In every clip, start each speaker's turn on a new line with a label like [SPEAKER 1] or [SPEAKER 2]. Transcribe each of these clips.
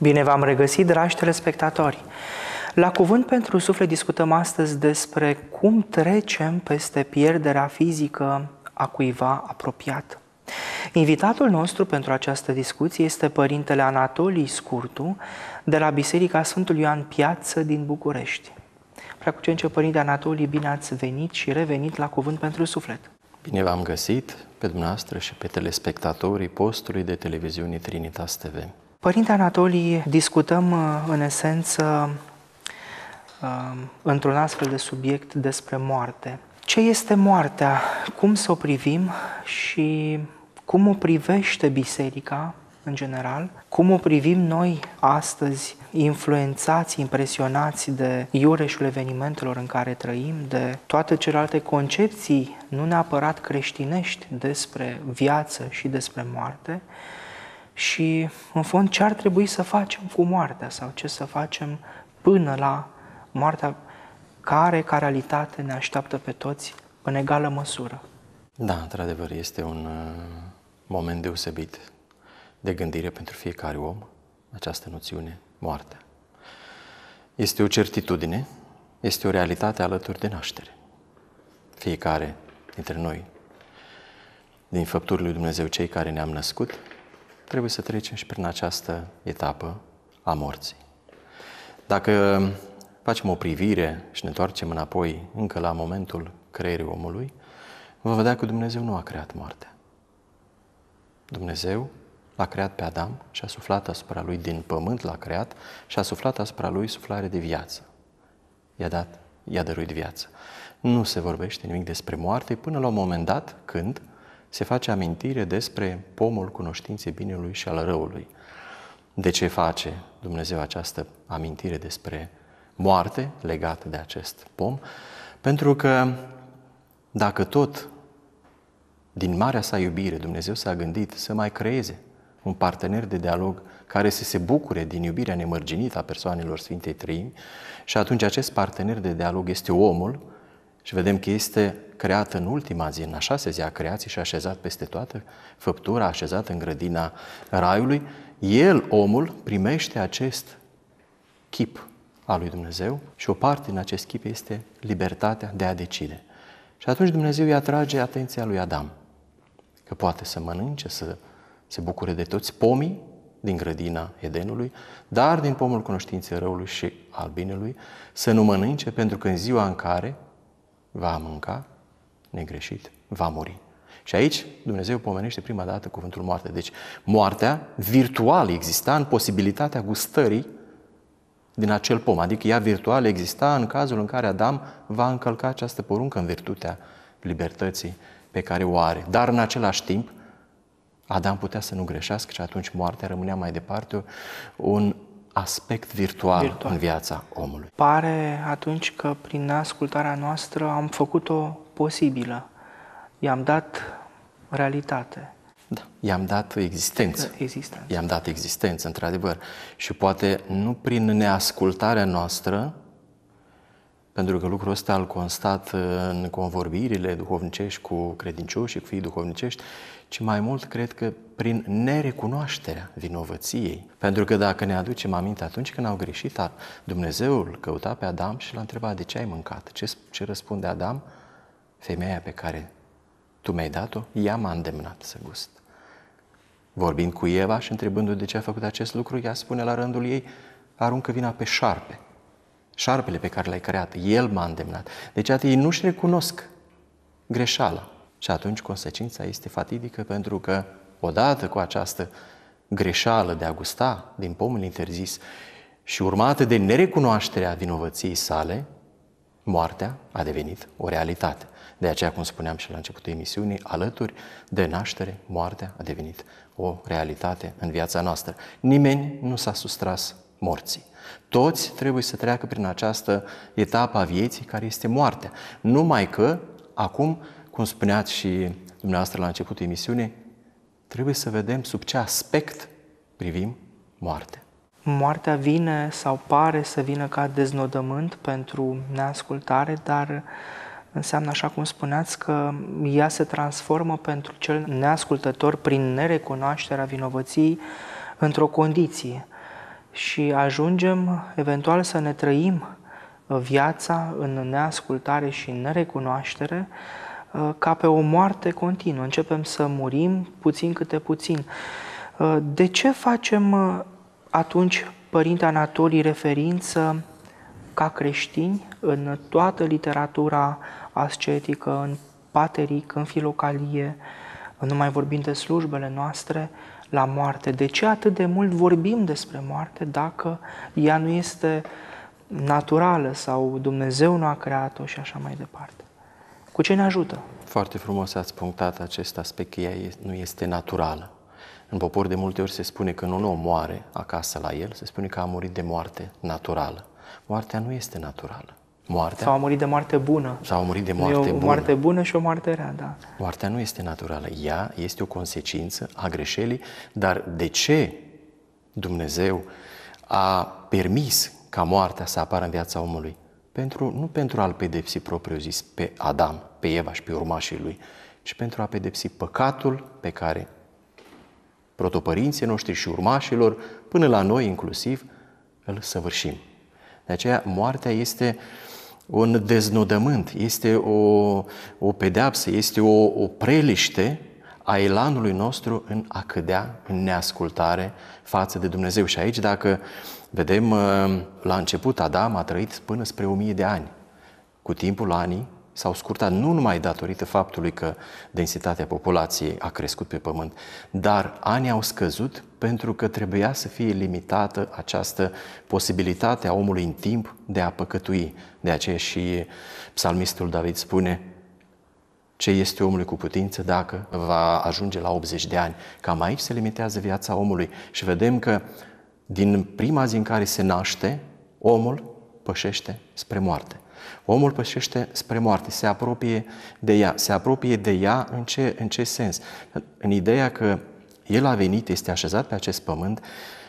[SPEAKER 1] Bine v-am regăsit, dragi telespectatori! La Cuvânt pentru Suflet discutăm astăzi despre cum trecem peste pierderea fizică a cuiva apropiat. Invitatul nostru pentru această discuție este Părintele Anatolii Scurtu de la Biserica Sfântul Ioan Piață din București. Preacucence Părinte Anatolii, bine ați venit și revenit la Cuvânt pentru Suflet.
[SPEAKER 2] Bine v-am găsit pe dumneavoastră și pe telespectatorii postului de televiziune Trinitas TV.
[SPEAKER 1] Părinte Anatolii, discutăm uh, în esență uh, într-un astfel de subiect despre moarte. Ce este moartea? Cum să o privim și cum o privește biserica în general? Cum o privim noi astăzi, influențați, impresionați de iureșul evenimentelor în care trăim, de toate celelalte concepții, nu neapărat creștinești, despre viață și despre moarte? Și, în fond, ce ar trebui să facem cu moartea sau ce să facem până la moartea care, ca realitate, ne așteaptă pe toți în egală măsură.
[SPEAKER 2] Da, într-adevăr, este un uh, moment deosebit de gândire pentru fiecare om, această noțiune, moartea. Este o certitudine, este o realitate alături de naștere. Fiecare dintre noi, din făpturile lui Dumnezeu, cei care ne-am născut, trebuie să trecem și prin această etapă a morții. Dacă facem o privire și ne întoarcem înapoi încă la momentul creierii omului, vom vedea că Dumnezeu nu a creat moartea. Dumnezeu l-a creat pe Adam și a suflat asupra lui din pământ, l-a creat și a suflat asupra lui suflare de viață. I-a dat, i-a dăruit viață. Nu se vorbește nimic despre moarte până la un moment dat când se face amintire despre pomul cunoștinței binelui și al răului. De ce face Dumnezeu această amintire despre moarte legată de acest pom? Pentru că dacă tot din marea sa iubire Dumnezeu s-a gândit să mai creeze un partener de dialog care să se bucure din iubirea nemărginită a persoanelor Sfintei Trăimi și atunci acest partener de dialog este omul și vedem că este creat în ultima zi, în a șasea zi a creației și așezat peste toată făptura, așezat în grădina Raiului, el, omul, primește acest chip al lui Dumnezeu și o parte din acest chip este libertatea de a decide. Și atunci Dumnezeu îi atrage atenția lui Adam, că poate să mănânce, să se bucure de toți pomii din grădina Edenului, dar din pomul cunoștinței răului și al binelui, să nu mănânce, pentru că în ziua în care va mânca, negreșit, va muri. Și aici Dumnezeu pomenește prima dată cuvântul moarte. Deci moartea virtual exista în posibilitatea gustării din acel pom. Adică ea virtual exista în cazul în care Adam va încălca această poruncă în virtutea libertății pe care o are. Dar în același timp, Adam putea să nu greșească și atunci moartea rămânea mai departe un aspect virtual, virtual în viața omului.
[SPEAKER 1] Pare atunci că prin ascultarea noastră am făcut-o posibilă. I-am dat realitate.
[SPEAKER 2] Da, i-am dat existență.
[SPEAKER 1] Existență.
[SPEAKER 2] I-am dat existență, într-adevăr. Și poate nu prin neascultarea noastră, pentru că lucrul ăsta îl constat în convorbirile duhovnicești cu credincioși și cu fiii duhovnicești, ci mai mult cred că prin nerecunoașterea vinovăției. Pentru că dacă ne aducem aminte, atunci când au greșit, Dumnezeul căuta pe Adam și l-a întrebat de ce ai mâncat. Ce, ce răspunde Adam? Femeia pe care tu mi-ai dat-o, ea m-a îndemnat să gust. Vorbind cu Eva și întrebându-o de ce a făcut acest lucru, ea spune la rândul ei, aruncă vina pe șarpe. Șarpele pe care l-ai creat, el m-a îndemnat. Deci, atât ei nu-și recunosc greșeala. Și atunci consecința este fatidică pentru că odată cu această greșeală de a gusta din pomul interzis și urmată de nerecunoașterea vinovăției sale, moartea a devenit o realitate. De aceea, cum spuneam și la începutul emisiunii, alături de naștere, moartea a devenit o realitate în viața noastră. Nimeni nu s-a sustras morții. Toți trebuie să treacă prin această etapă a vieții care este moartea. Numai că acum cum spuneați și dumneavoastră la începutul emisiunii, trebuie să vedem sub ce aspect privim moartea.
[SPEAKER 1] Moartea vine sau pare să vină ca deznodământ pentru neascultare, dar înseamnă, așa cum spuneați, că ea se transformă pentru cel neascultător prin nerecunoașterea vinovăției într-o condiție. Și ajungem eventual să ne trăim viața în neascultare și în nerecunoaștere ca pe o moarte continuă. Începem să murim puțin câte puțin. De ce facem atunci, Părinte Anatolii, referință ca creștini în toată literatura ascetică, în pateric, în filocalie, nu mai vorbim de slujbele noastre, la moarte. De ce atât de mult vorbim despre moarte dacă ea nu este naturală sau Dumnezeu nu a creat-o și așa mai departe? Cu ce ne ajută?
[SPEAKER 2] Foarte frumos ați punctat acest aspect că ea nu este naturală. În popor de multe ori se spune că un om moare acasă la el, se spune că a murit de moarte naturală. Moartea nu este naturală.
[SPEAKER 1] Moartea, sau a murit de moarte bună.
[SPEAKER 2] Sau a murit de moarte bună.
[SPEAKER 1] o moarte bună și o moarte rea, da.
[SPEAKER 2] Moartea nu este naturală. Ea este o consecință a greșelii, dar de ce Dumnezeu a permis ca moartea să apară în viața omului? Pentru, nu pentru a-l pedepsi propriu zis pe Adam, pe Eva și pe urmașii lui, ci pentru a pedepsi păcatul pe care protopărinții noștri și urmașilor, până la noi inclusiv, îl săvârșim. De aceea, moartea este un deznodământ, este o, o pedeapsă, este o, o preliște a elanului nostru în a cădea în neascultare față de Dumnezeu. Și aici, dacă vedem, la început Adam a trăit până spre o mie de ani. Cu timpul anii s-au scurtat nu numai datorită faptului că densitatea populației a crescut pe pământ, dar anii au scăzut pentru că trebuia să fie limitată această posibilitate a omului în timp de a păcătui. De aceea și psalmistul David spune ce este omului cu putință dacă va ajunge la 80 de ani. Cam aici se limitează viața omului și vedem că din prima zi în care se naște, omul pășește spre moarte. Omul pășește spre moarte, se apropie de ea. Se apropie de ea în ce, în ce sens? În ideea că el a venit, este așezat pe acest pământ,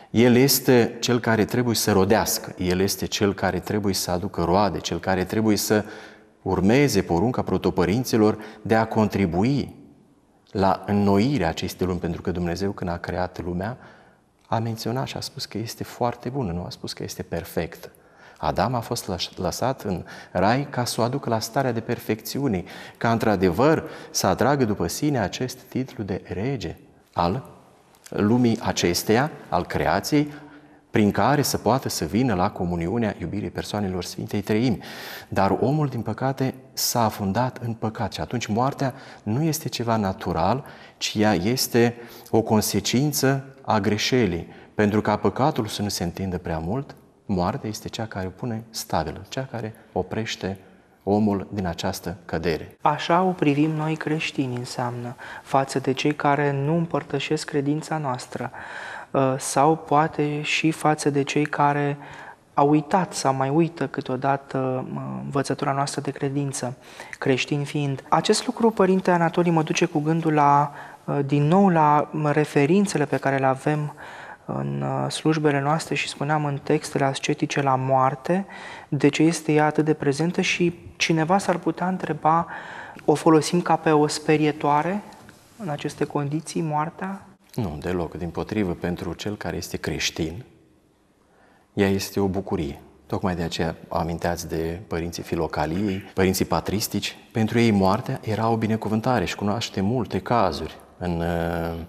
[SPEAKER 2] el este cel care trebuie să rodească, el este cel care trebuie să aducă roade, cel care trebuie să urmeze porunca protopărinților de a contribui la înnoirea acestei lumi, pentru că Dumnezeu când a creat lumea a menționat și a spus că este foarte bună, nu? A spus că este perfectă. Adam a fost lăsat în rai ca să o aducă la starea de perfecțiune, ca într-adevăr să atragă după sine acest titlu de rege al lumii acesteia, al creației, prin care să poată să vină la comuniunea iubirii persoanelor Sfintei Treimi. Dar omul, din păcate, s-a afundat în păcat și atunci moartea nu este ceva natural, ci ea este o consecință a greșelii. Pentru ca păcatul să nu se întindă prea mult, moartea este cea care pune stabilă, cea care oprește omul din această cădere.
[SPEAKER 1] Așa o privim noi creștini înseamnă, față de cei care nu împărtășesc credința noastră, ă, sau poate și față de cei care au uitat sau mai uită câteodată învățătura noastră de credință, creștini fiind. Acest lucru, Părinte Anatolii, mă duce cu gândul la, ă, din nou la referințele pe care le avem în uh, slujbele noastre și spuneam în textele ascetice la moarte, de ce este ea atât de prezentă și cineva s-ar putea întreba, o folosim ca pe o sperietoare în aceste condiții, moartea?
[SPEAKER 2] Nu, deloc. Din potrivă, pentru cel care este creștin, ea este o bucurie. Tocmai de aceea aminteați de părinții filocaliei, părinții patristici. Pentru ei moartea era o binecuvântare și cunoaște multe cazuri în, uh,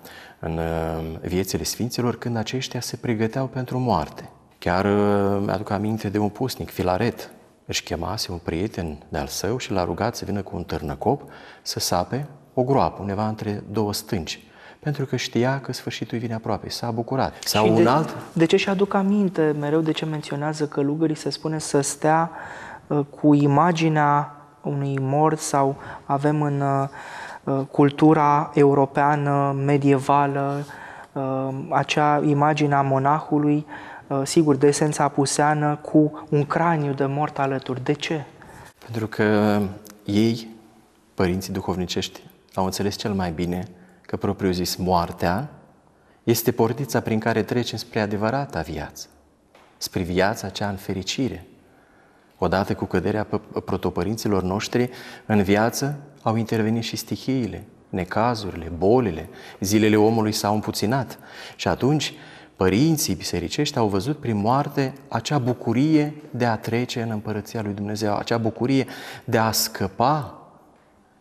[SPEAKER 2] în uh, viețile Sfinților când aceștia se pregăteau pentru moarte. Chiar uh, mi-aduc aminte de un pusnic, Filaret, își chemase un prieten de-al său și l-a rugat să vină cu un târnăcop să sape o groapă undeva între două stânci pentru că știa că sfârșitul vine aproape. S-a bucurat.
[SPEAKER 1] Sau și un de, alt... De ce și-aduc aminte mereu de ce menționează călugării se spune să stea uh, cu imaginea unui mort sau avem în uh, Uh, cultura europeană medievală, uh, acea imagine a monahului, uh, sigur, de esența apuseană, cu un craniu de mort alături. De ce?
[SPEAKER 2] Pentru că ei, părinții duhovnicești, au înțeles cel mai bine că, propriu zis, moartea este portița prin care trecem spre adevărata viață, spre viața cea în fericire. Odată cu căderea protopărinților noștri, în viață au intervenit și stihiile, necazurile, bolile, zilele omului s-au împuținat. Și atunci, părinții bisericești au văzut prin moarte acea bucurie de a trece în împărăția lui Dumnezeu, acea bucurie de a scăpa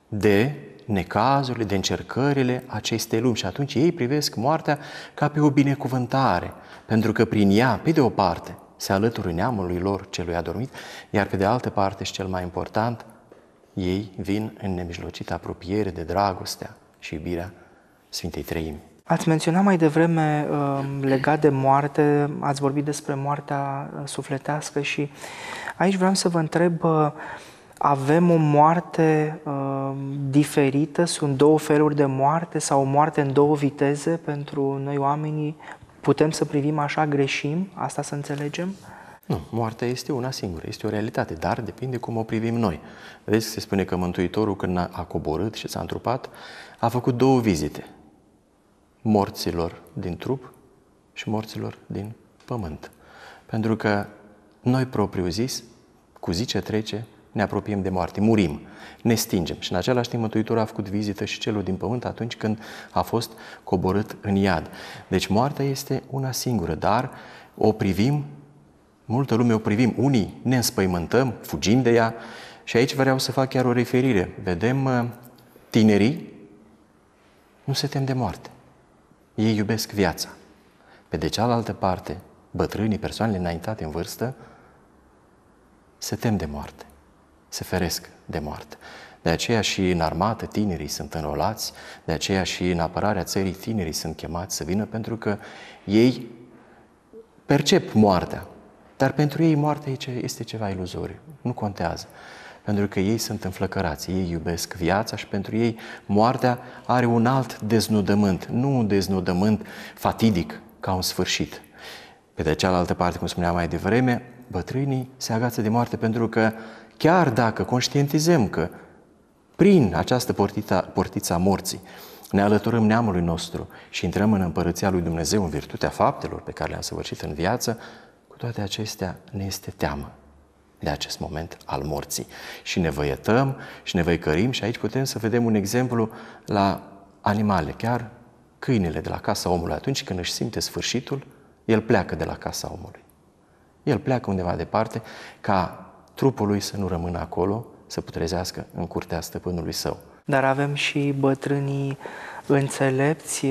[SPEAKER 2] de necazurile, de încercările acestei lumi. Și atunci ei privesc moartea ca pe o binecuvântare, pentru că prin ea, pe de o parte, se alătură neamului lor celui adormit, iar pe de altă parte și cel mai important, ei vin în nemijlocită apropiere de dragostea și iubirea Sfintei Treimi.
[SPEAKER 1] Ați menționat mai devreme um, legat de moarte, ați vorbit despre moartea uh, sufletească și aici vreau să vă întreb, uh, avem o moarte uh, diferită, sunt două feluri de moarte sau o moarte în două viteze pentru noi oamenii? Putem să privim așa, greșim? Asta să înțelegem?
[SPEAKER 2] Nu, moartea este una singură, este o realitate, dar depinde cum o privim noi. Vedeți, se spune că Mântuitorul, când a coborât și s-a întrupat, a făcut două vizite – morților din trup și morților din pământ. Pentru că noi, propriu zis, cu zi ce trece, ne apropiem de moarte, murim, ne stingem. Și în același timp Mântuitorul a făcut vizită și celor din pământ atunci când a fost coborât în iad. Deci moartea este una singură, dar o privim, multă lume o privim, unii ne înspăimântăm, fugim de ea și aici vreau să fac chiar o referire. Vedem uh, tinerii, nu se tem de moarte. Ei iubesc viața. Pe de cealaltă parte, bătrânii, persoanele înaintate în vârstă, se tem de moarte, se feresc de moarte. De aceea și în armată tinerii sunt înrolați, de aceea și în apărarea țării tinerii sunt chemați să vină, pentru că ei percep moartea, dar pentru ei moartea este ceva iluzoriu, nu contează. Pentru că ei sunt înflăcărați, ei iubesc viața și pentru ei moartea are un alt deznodământ, nu un deznodământ fatidic ca un sfârșit. Pe de cealaltă parte, cum spuneam mai devreme, bătrânii se agață de moarte pentru că chiar dacă conștientizăm că prin această portița, portița morții ne alăturăm neamului nostru și intrăm în împărăția lui Dumnezeu în virtutea faptelor pe care le-am săvârșit în viață, cu toate acestea ne este teamă de acest moment al morții. Și ne văietăm și ne văicărim și aici putem să vedem un exemplu la animale, chiar câinele de la casa omului, atunci când își simte sfârșitul, el pleacă de la casa omului. El pleacă undeva departe ca trupul lui să nu rămână acolo, să putrezească în curtea stăpânului său.
[SPEAKER 1] Dar avem și bătrânii înțelepți,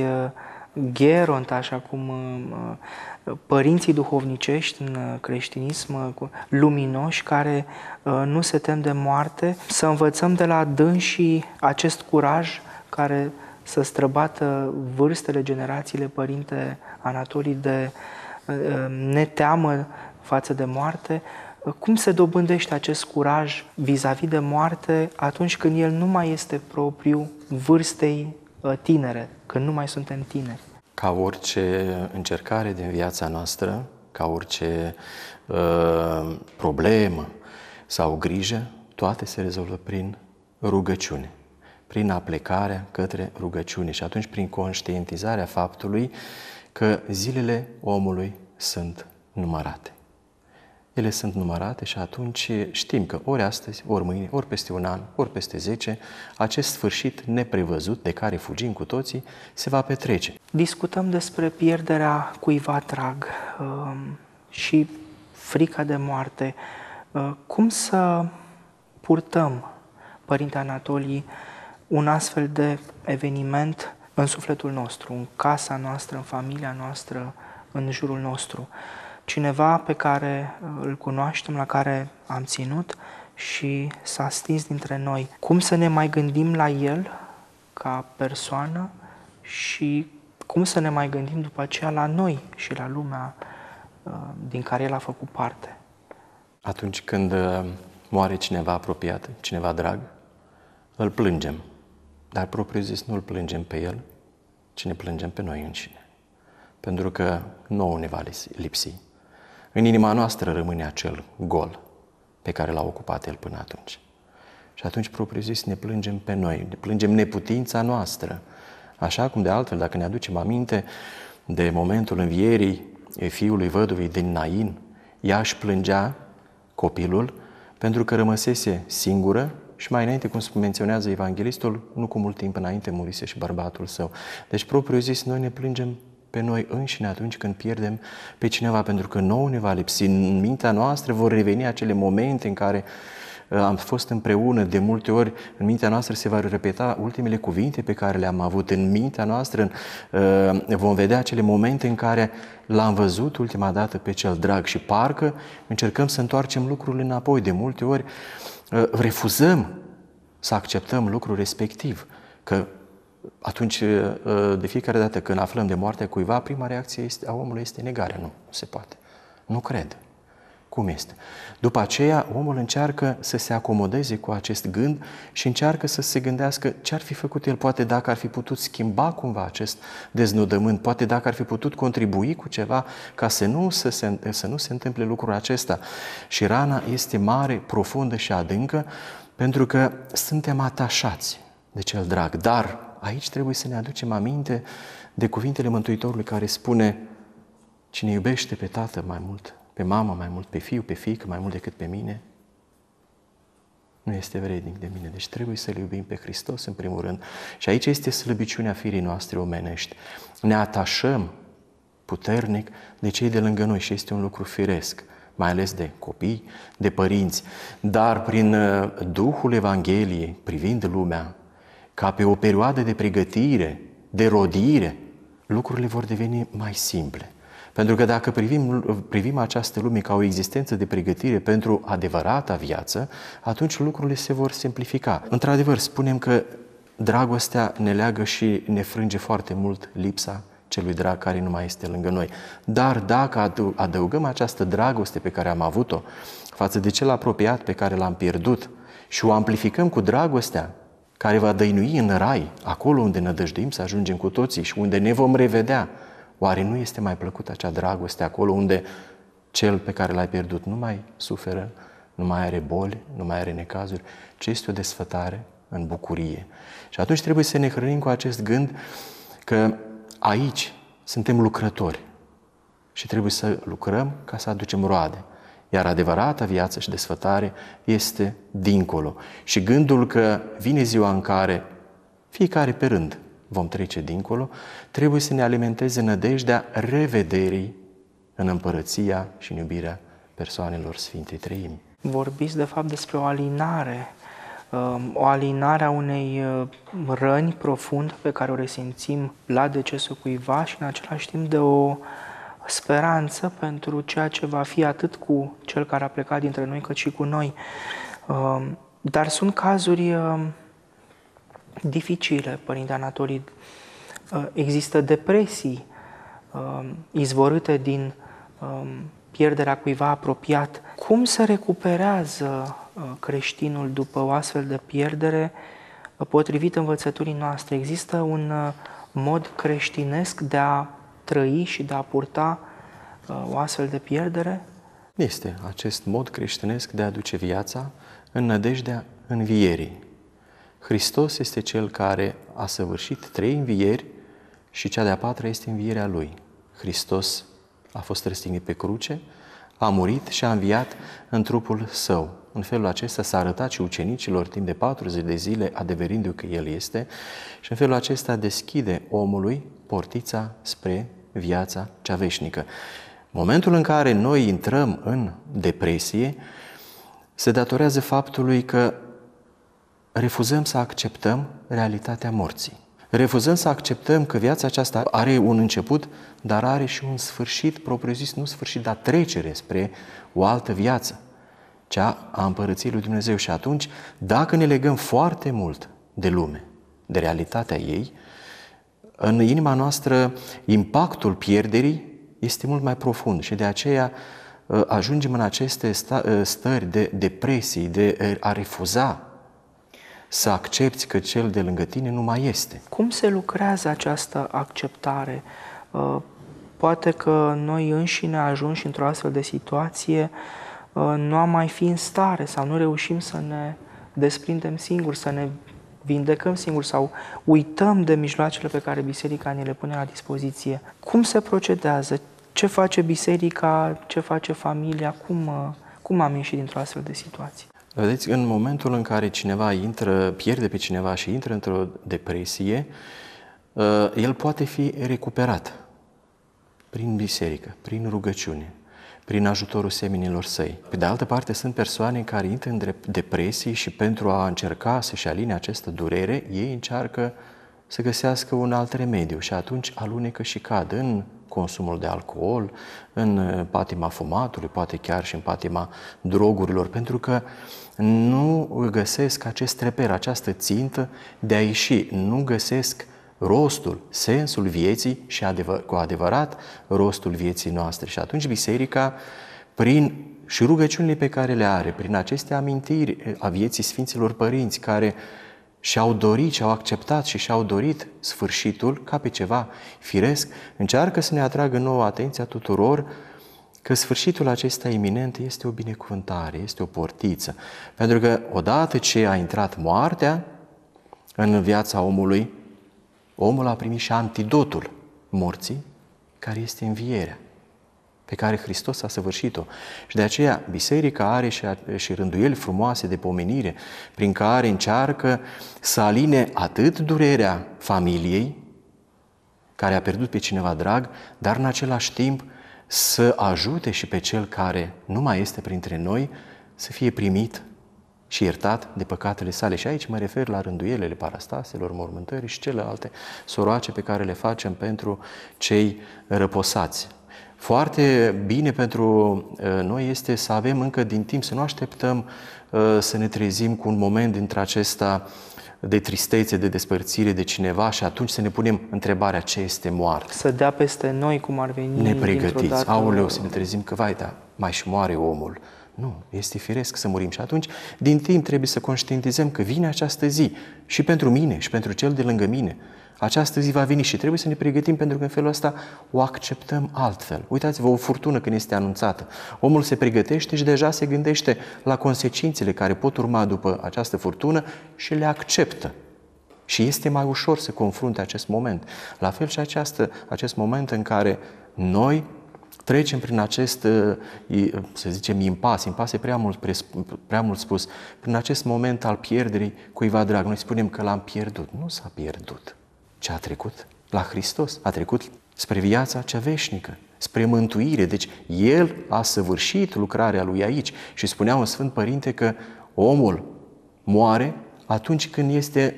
[SPEAKER 1] Geront, așa cum părinții duhovnicești în uh, creștinism uh, luminoși care uh, nu se tem de moarte, să învățăm de la dânsii acest curaj care să străbată vârstele, generațiile, părinte Anatolii, de neteamă față de moarte, cum se dobândește acest curaj vis-a-vis de moarte atunci când el nu mai este propriu vârstei tinere, când nu mai suntem tineri?
[SPEAKER 2] Ca orice încercare din viața noastră, ca orice uh, problemă sau grijă, toate se rezolvă prin rugăciune, prin aplicarea către rugăciune. Și atunci prin conștientizarea faptului că zilele omului sunt numărate ele sunt numărate și atunci știm că ori astăzi, ori mâine, ori peste un an, ori peste zece, acest sfârșit neprevăzut de care fugim cu toții se va petrece.
[SPEAKER 1] Discutăm despre pierderea cuiva drag um, și frica de moarte. Uh, cum să purtăm, Părinte Anatolii, un astfel de eveniment în sufletul nostru, în casa noastră, în familia noastră, în jurul nostru? Cineva pe care uh, îl cunoaștem, la care am ținut și s-a stins dintre noi. Cum să ne mai gândim la el ca persoană și cum să ne mai gândim după aceea la noi și la lumea uh, din care el a făcut parte.
[SPEAKER 2] Atunci când uh, moare cineva apropiat, cineva drag, îl plângem. Dar propriu zis nu îl plângem pe el, ci ne plângem pe noi înșine. Pentru că nouă ne va lipsi. În inima noastră rămâne acel gol pe care l-a ocupat El până atunci. Și atunci, propriu zis, ne plângem pe noi, ne plângem neputința noastră. Așa cum de altfel, dacă ne aducem aminte de momentul învierii fiului văduvei din Nain, ea își plângea copilul pentru că rămăsese singură și mai înainte, cum menționează evanghelistul, nu cu mult timp înainte murise și bărbatul său. Deci, propriu zis, noi ne plângem pe noi înșine atunci când pierdem pe cineva, pentru că nouă ne va lipsi. În mintea noastră vor reveni acele momente în care uh, am fost împreună, de multe ori în mintea noastră se va repeta ultimele cuvinte pe care le-am avut, în mintea noastră uh, vom vedea acele momente în care l-am văzut ultima dată pe cel drag și parcă încercăm să întoarcem lucrurile înapoi. De multe ori uh, refuzăm să acceptăm lucrul respectiv, că atunci, de fiecare dată când aflăm de moartea cuiva, prima reacție este, a omului este negarea. Nu, nu se poate. Nu cred. Cum este? După aceea, omul încearcă să se acomodeze cu acest gând și încearcă să se gândească ce ar fi făcut el, poate dacă ar fi putut schimba cumva acest deznodământ, poate dacă ar fi putut contribui cu ceva ca să nu, să se, să nu se întâmple lucrul acesta. Și rana este mare, profundă și adâncă, pentru că suntem atașați de cel drag, dar aici trebuie să ne aducem aminte de cuvintele Mântuitorului care spune Cine iubește pe tată mai mult, pe mama mai mult, pe fiu, pe fiică mai mult decât pe mine, nu este vrednic de mine. Deci trebuie să-L iubim pe Hristos în primul rând. Și aici este slăbiciunea firii noastre omenești. Ne atașăm puternic de cei de lângă noi și este un lucru firesc, mai ales de copii, de părinți. Dar prin uh, Duhul Evangheliei, privind lumea, ca pe o perioadă de pregătire, de rodire, lucrurile vor deveni mai simple. Pentru că dacă privim, privim această lume ca o existență de pregătire pentru adevărata viață, atunci lucrurile se vor simplifica. Într-adevăr, spunem că dragostea ne leagă și ne frânge foarte mult lipsa celui drag care nu mai este lângă noi. Dar dacă adăugăm această dragoste pe care am avut-o față de cel apropiat pe care l-am pierdut și o amplificăm cu dragostea care va dăinui în rai, acolo unde nădăjduim să ajungem cu toții și unde ne vom revedea. Oare nu este mai plăcută acea dragoste acolo unde cel pe care l-ai pierdut nu mai suferă, nu mai are boli, nu mai are necazuri, ci este o desfătare în bucurie. Și atunci trebuie să ne hrănim cu acest gând că aici suntem lucrători și trebuie să lucrăm ca să aducem roade. Iar adevărata viață și desfătare este dincolo. Și gândul că vine ziua în care fiecare pe rând vom trece dincolo, trebuie să ne alimenteze nădejdea revederii în împărăția și în iubirea persoanelor Sfintei Treimi.
[SPEAKER 1] Vorbiți de fapt despre o alinare, um, o alinare a unei uh, răni profunde pe care o resimțim la decesul cuiva și în același timp de o speranță pentru ceea ce va fi atât cu cel care a plecat dintre noi, cât și cu noi. Um, dar sunt cazuri um, dificile, Părinte Anatolii. Uh, există depresii um, izvorâte din pierderea cuiva apropiat. Cum se recuperează uh, creștinul după o astfel de pierdere uh, potrivit învățăturii noastre? Există un mod creștinesc de a trăi și de a purta uh, o astfel de pierdere?
[SPEAKER 2] Este acest mod creștinesc de a duce viața în nădejdea învierii. Hristos este Cel care a săvârșit trei învieri și cea de-a patra este învierea Lui. Hristos a fost răstignit pe cruce, a murit și a înviat în trupul Său. În felul acesta s-a arătat și ucenicilor timp de 40 de zile, adeverindu că El este, și în felul acesta deschide omului portița spre viața cea veșnică. Momentul în care noi intrăm în depresie se datorează faptului că refuzăm să acceptăm realitatea morții. Refuzăm să acceptăm că viața aceasta are un început, dar are și un sfârșit propriu-zis, nu sfârșit, dar trecere spre o altă viață, cea a împărăției lui Dumnezeu. Și atunci, dacă ne legăm foarte mult de lume, de realitatea ei, în inima noastră impactul pierderii este mult mai profund și de aceea ă, ajungem în aceste ă, stări de depresii, de a refuza să accepti că cel de lângă tine nu mai este.
[SPEAKER 1] Cum se lucrează această acceptare? Ă, poate că noi înșine ajungi într-o astfel de situație, nu am mai fi în stare sau nu reușim să ne desprindem singuri, să ne vindecăm singuri sau uităm de mijloacele pe care biserica ne le pune la dispoziție. Cum se procedează? Ce face biserica? Ce face familia? Cum, uh, cum am ieșit dintr-o astfel de situație?
[SPEAKER 2] Vedeți, în momentul în care cineva intră, pierde pe cineva și intră într-o depresie, uh, el poate fi recuperat. prin biserică, prin rugăciune, prin ajutorul seminilor săi. Pe de altă parte, sunt persoane care intră în depresii și pentru a încerca să-și aline această durere, ei încearcă să găsească un alt remediu și atunci alunecă și cad în consumul de alcool, în patima fumatului, poate chiar și în patima drogurilor, pentru că nu găsesc acest reper, această țintă de a ieși, nu găsesc rostul, sensul vieții și adevăr, cu adevărat rostul vieții noastre. Și atunci biserica, prin și rugăciunile pe care le are, prin aceste amintiri a vieții Sfinților Părinți, care și-au dorit, și-au acceptat și și-au dorit sfârșitul ca pe ceva firesc, încearcă să ne atragă nouă atenția tuturor că sfârșitul acesta iminent este o binecuvântare, este o portiță. Pentru că odată ce a intrat moartea în viața omului, omul a primit și antidotul morții, care este învierea, pe care Hristos a săvârșit-o. Și de aceea biserica are și, și rânduieli frumoase de pomenire, prin care încearcă să aline atât durerea familiei, care a pierdut pe cineva drag, dar în același timp să ajute și pe cel care nu mai este printre noi să fie primit și iertat de păcatele sale. Și aici mă refer la rânduielele parastaselor, mormântării și celelalte soroace pe care le facem pentru cei răposați. Foarte bine pentru uh, noi este să avem încă din timp, să nu așteptăm uh, să ne trezim cu un moment dintre acesta de tristețe, de despărțire de cineva și atunci să ne punem întrebarea ce este moarte.
[SPEAKER 1] Să dea peste noi cum ar veni
[SPEAKER 2] Nepregătiți. Aoleu, să ne trezim că, vai, da, mai și moare omul. Nu, este firesc să murim și atunci, din timp, trebuie să conștientizăm că vine această zi și pentru mine și pentru cel de lângă mine. Această zi va veni și trebuie să ne pregătim pentru că în felul ăsta o acceptăm altfel. Uitați-vă, o furtună când este anunțată. Omul se pregătește și deja se gândește la consecințele care pot urma după această furtună și le acceptă. Și este mai ușor să confrunte acest moment. La fel și această, acest moment în care noi trecem prin acest, uh, să zicem, impas, impas e prea mult, prea mult spus, prin acest moment al pierderii cuiva drag. Noi spunem că l-am pierdut. Nu s-a pierdut, ce a trecut la Hristos, a trecut spre viața cea veșnică, spre mântuire. Deci El a săvârșit lucrarea Lui aici și spunea un Sfânt Părinte că omul moare atunci când este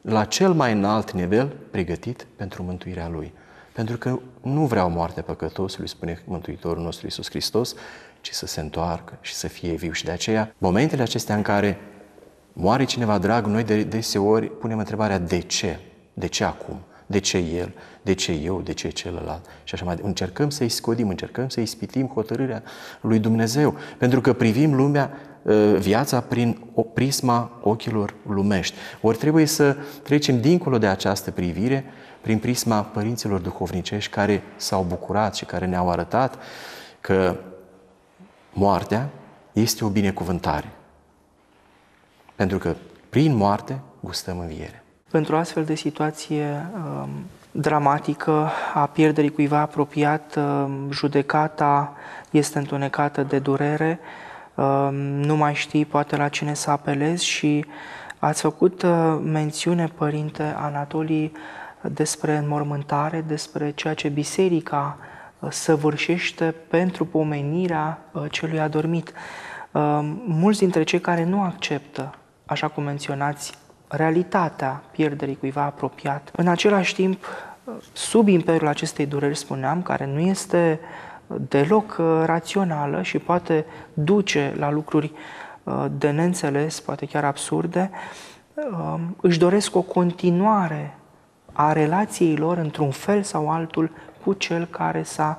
[SPEAKER 2] la cel mai înalt nivel pregătit pentru mântuirea Lui. Pentru că nu vreau moartea păcătosului, spune Mântuitorul nostru Iisus Hristos, ci să se întoarcă și să fie viu. Și de aceea, momentele acestea în care moare cineva drag, noi de deseori punem întrebarea de ce? De ce acum? De ce el? De ce eu? De ce celălalt? Și așa mai Încercăm să-i scodim, încercăm să-i spitim hotărârea lui Dumnezeu. Pentru că privim lumea, ă, viața prin o prisma ochilor lumești. Ori trebuie să trecem dincolo de această privire prin prisma părinților duhovnicești care s-au bucurat și care ne-au arătat că moartea este o binecuvântare. Pentru că prin moarte gustăm înviere.
[SPEAKER 1] Pentru astfel de situație um, dramatică a pierderii cuiva apropiat, um, judecata este întunecată de durere, um, nu mai știi poate la cine să apelezi și ați făcut uh, mențiune, Părinte Anatolii, despre înmormântare, despre ceea ce biserica uh, săvârșește pentru pomenirea uh, celui adormit. Uh, mulți dintre cei care nu acceptă, așa cum menționați, realitatea pierderii cuiva apropiat, în același timp, sub imperiul acestei dureri, spuneam, care nu este deloc rațională și poate duce la lucruri de neînțeles, poate chiar absurde, își doresc o continuare a relației lor într-un fel sau altul cu cel care s-a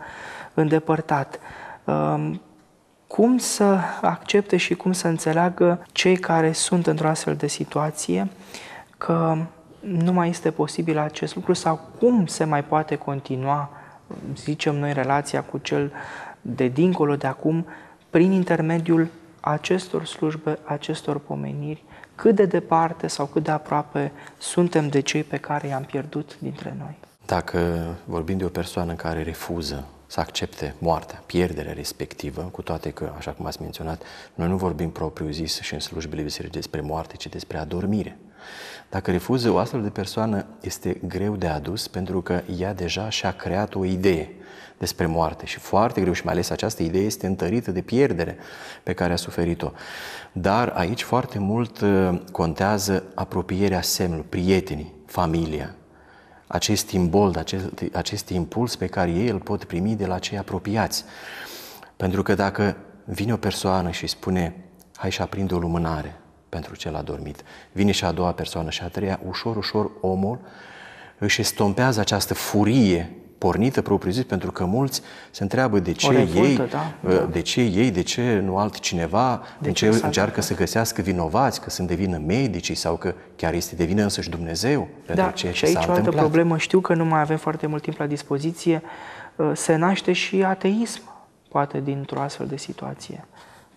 [SPEAKER 1] îndepărtat. Um, cum să accepte și cum să înțeleagă cei care sunt într-o astfel de situație că nu mai este posibil acest lucru sau cum se mai poate continua, zicem noi, relația cu cel de dincolo de acum prin intermediul acestor slujbe, acestor pomeniri cât de departe sau cât de aproape suntem de cei pe care i-am pierdut dintre noi.
[SPEAKER 2] Dacă vorbim de o persoană care refuză să accepte moartea, pierderea respectivă, cu toate că, așa cum ați menționat, noi nu vorbim propriu zis și în slujbele bisericii despre moarte, ci despre adormire. Dacă refuză o astfel de persoană, este greu de adus pentru că ea deja și-a creat o idee despre moarte și foarte greu și mai ales această idee este întărită de pierdere pe care a suferit-o. Dar aici foarte mult uh, contează apropierea semnului, prietenii, familia, acest imbold, acest, acest impuls pe care ei îl pot primi de la cei apropiați. Pentru că dacă vine o persoană și spune, hai și aprinde o lumânare pentru cel adormit, vine și a doua persoană și a treia, ușor, ușor omul își estompează această furie pornită propriu-zis, pentru că mulți se întreabă de ce revoltă, ei, da, da. de ce ei, de ce nu altcineva, de ce, ce încearcă să găsească vinovați, că sunt de vină medicii sau că chiar este de vină însăși Dumnezeu pentru da, ceea ce
[SPEAKER 1] și aici
[SPEAKER 2] s-a
[SPEAKER 1] o altă
[SPEAKER 2] întâmplat.
[SPEAKER 1] problemă, știu că nu mai avem foarte mult timp la dispoziție, uh, se naște și ateism, poate dintr-o astfel de situație.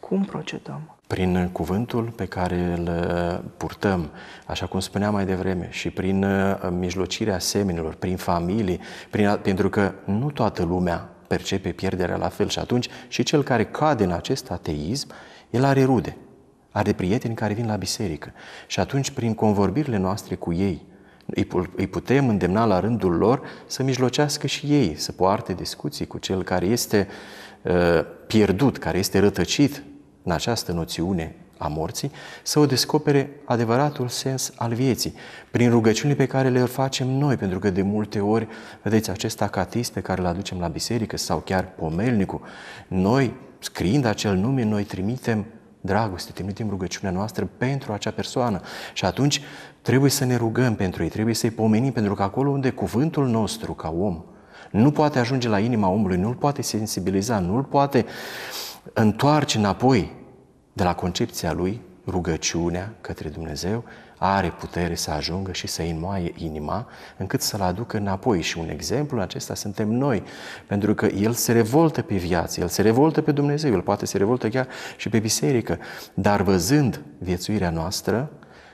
[SPEAKER 1] Cum procedăm?
[SPEAKER 2] Prin cuvântul pe care îl uh, purtăm, așa cum spuneam mai devreme, și prin uh, mijlocirea semenilor, prin familii, prin, pentru că nu toată lumea percepe pierderea la fel și atunci și cel care cade în acest ateism, el are rude, are prieteni care vin la biserică. Și atunci prin convorbirile noastre cu ei, îi putem îndemna la rândul lor să mijlocească și ei, să poarte discuții cu cel care este uh, pierdut, care este rătăcit în această noțiune a morții, să o descopere adevăratul sens al vieții, prin rugăciunile pe care le facem noi, pentru că de multe ori, vedeți, acest acatist pe care îl aducem la biserică sau chiar pomelnicul, noi, scriind acel nume, noi trimitem dragoste, trimitem rugăciunea noastră pentru acea persoană. Și atunci trebuie să ne rugăm pentru ei, trebuie să-i pomenim, pentru că acolo unde cuvântul nostru ca om nu poate ajunge la inima omului, nu-l poate sensibiliza, nu-l poate întoarce înapoi de la concepția lui, rugăciunea către Dumnezeu are putere să ajungă și să înmoaie inima, încât să-l aducă înapoi. Și un exemplu acesta suntem noi, pentru că el se revoltă pe viață, el se revoltă pe Dumnezeu, el poate se revoltă chiar și pe biserică, dar văzând viețuirea noastră,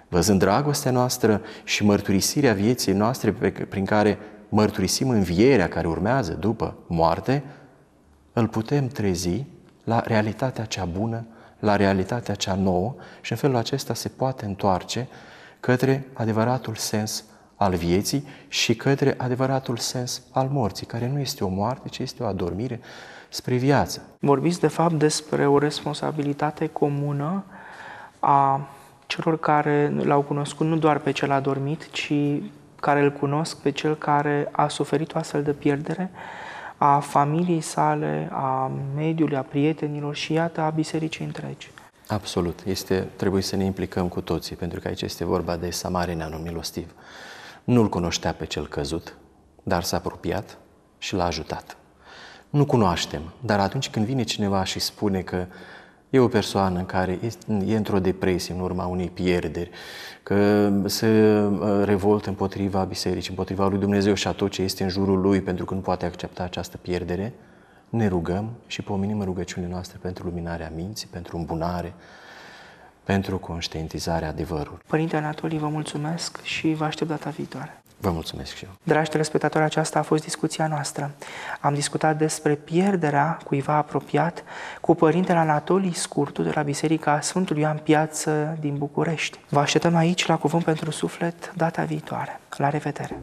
[SPEAKER 2] văzând dragostea noastră și mărturisirea vieții noastre prin care mărturisim învierea care urmează după moarte, îl putem trezi la realitatea cea bună, la realitatea cea nouă și în felul acesta se poate întoarce către adevăratul sens al vieții și către adevăratul sens al morții, care nu este o moarte, ci este o adormire spre viață.
[SPEAKER 1] Vorbiți de fapt despre o responsabilitate comună a celor care l-au cunoscut nu doar pe cel adormit, ci care îl cunosc pe cel care a suferit o astfel de pierdere, a familiei sale, a mediului, a prietenilor și iată a bisericii întregi.
[SPEAKER 2] Absolut. Este, trebuie să ne implicăm cu toții, pentru că aici este vorba de Samarineanul milostiv. Nu-l cunoștea pe cel căzut, dar s-a apropiat și l-a ajutat. Nu cunoaștem, dar atunci când vine cineva și spune că E o persoană care e într-o depresie în urma unei pierderi, că se uh, revoltă împotriva bisericii, împotriva lui Dumnezeu și a tot ce este în jurul lui, pentru că nu poate accepta această pierdere, ne rugăm și pomenim rugăciunile noastre pentru luminarea minții, pentru îmbunare, pentru conștientizarea adevărului.
[SPEAKER 1] Părinte Anatolii, vă mulțumesc și vă aștept data viitoare.
[SPEAKER 2] Vă mulțumesc și eu.
[SPEAKER 1] Dragi telespectatori, aceasta a fost discuția noastră. Am discutat despre pierderea cuiva apropiat cu Părintele Anatolii Scurtu de la Biserica Sfântul Ioan Piață din București. Vă așteptăm aici la Cuvânt pentru Suflet data viitoare. La revedere!